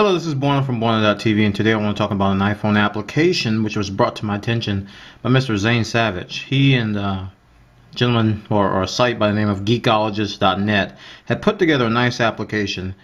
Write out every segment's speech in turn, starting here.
Hello, this is Bwana from Bwana.tv and today I want to talk about an iPhone application which was brought to my attention by Mr. Zane Savage. He and uh, a gentleman or, or a site by the name of Geekologist.net had put together a nice application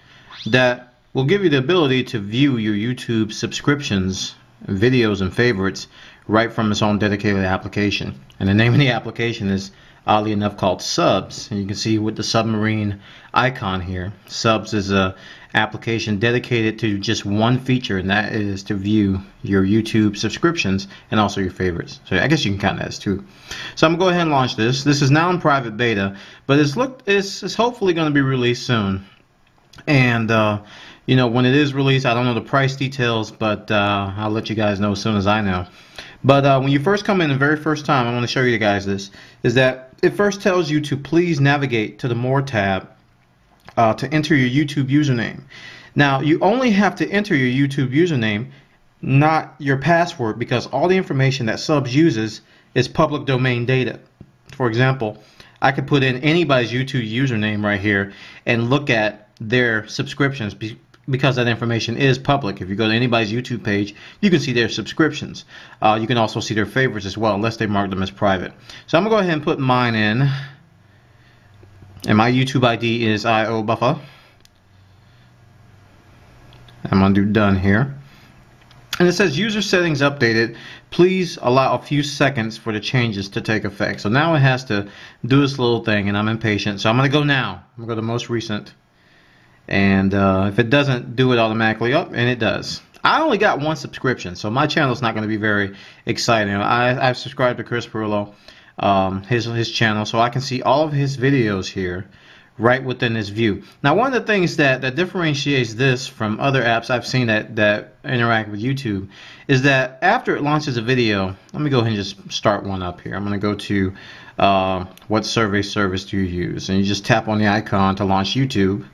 that will give you the ability to view your YouTube subscriptions, videos, and favorites right from its own dedicated application. And the name of the application is oddly enough called Subs. And you can see with the submarine icon here. Subs is a application dedicated to just one feature, and that is to view your YouTube subscriptions and also your favorites. So I guess you can count that as two. So I'm gonna go ahead and launch this. This is now in private beta, but it's looked it's, it's hopefully going to be released soon. And uh, you know when it is released, I don't know the price details, but uh, I'll let you guys know as soon as I know. But uh, when you first come in the very first time, I want to show you guys this, is that it first tells you to please navigate to the More tab uh, to enter your YouTube username. Now, you only have to enter your YouTube username, not your password, because all the information that Subs uses is public domain data. For example, I could put in anybody's YouTube username right here and look at their subscriptions because that information is public. If you go to anybody's YouTube page, you can see their subscriptions. Uh, you can also see their favorites as well, unless they mark them as private. So I'm going to go ahead and put mine in. And my YouTube ID is IO Buffer. I'm going to do done here. And it says user settings updated. Please allow a few seconds for the changes to take effect. So now it has to do this little thing and I'm impatient. So I'm going to go now. I'm going to go to most recent and uh, if it doesn't do it automatically up and it does. I only got one subscription so my channel is not going to be very exciting. I, I've subscribed to Chris Pirillo um, his, his channel so I can see all of his videos here right within this view. Now one of the things that, that differentiates this from other apps I've seen that, that interact with YouTube is that after it launches a video let me go ahead and just start one up here. I'm going to go to uh, what survey service do you use? And you just tap on the icon to launch YouTube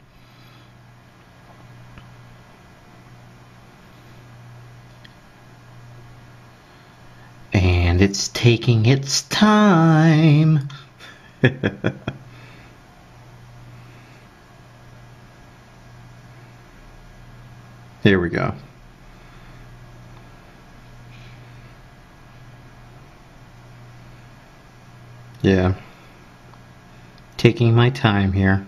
it's taking its time. Here we go. Yeah. Taking my time here.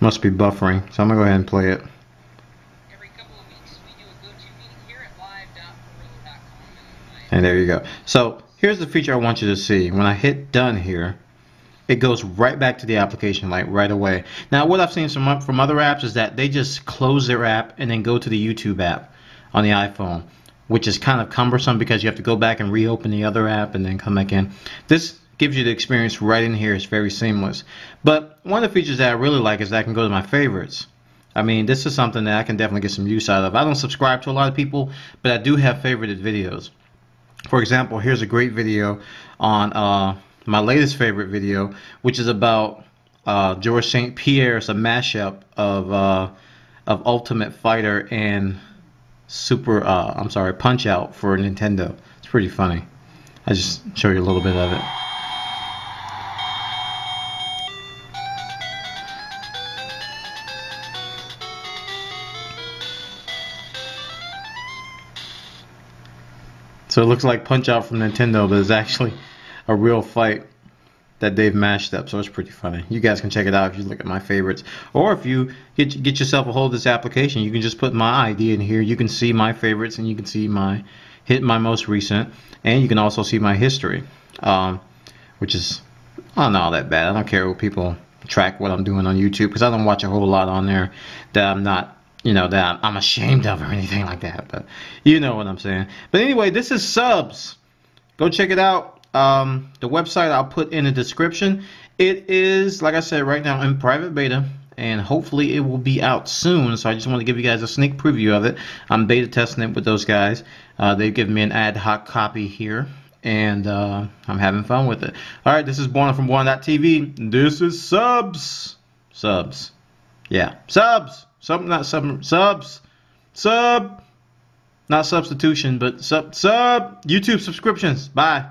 Must be buffering, so I'm going to go ahead and play it. And there you go. So here's the feature I want you to see. When I hit done here, it goes right back to the application like right away. Now what I've seen from, from other apps is that they just close their app and then go to the YouTube app on the iPhone which is kind of cumbersome because you have to go back and reopen the other app and then come back in. This gives you the experience right in here. It's very seamless. But one of the features that I really like is that I can go to my favorites. I mean, this is something that I can definitely get some use out of. I don't subscribe to a lot of people, but I do have favorited videos. For example, here's a great video on uh, my latest favorite video, which is about uh, George St. Pierre. It's a mashup of uh, of Ultimate Fighter and Super. Uh, I'm sorry, Punch Out for Nintendo. It's pretty funny. I just show you a little bit of it. So it looks like Punch Out from Nintendo, but it's actually a real fight that they've mashed up. So it's pretty funny. You guys can check it out if you look at my favorites. Or if you get get yourself a hold of this application, you can just put my ID in here. You can see my favorites and you can see my hit my most recent, and you can also see my history, um, which is not all that bad. I don't care what people track what I'm doing on YouTube because I don't watch a whole lot on there that I'm not you know, that I'm ashamed of or anything like that. But you know what I'm saying. But anyway, this is subs. Go check it out. Um, the website I'll put in the description. It is, like I said, right now in private beta. And hopefully it will be out soon. So I just want to give you guys a sneak preview of it. I'm beta testing it with those guys. Uh, they've given me an ad hoc copy here and uh, I'm having fun with it. All right, this is Bwana from Bwana.tv. This is subs. Subs. Yeah, subs. Sub, not sub, subs, sub, not substitution, but sub, sub, YouTube subscriptions. Bye.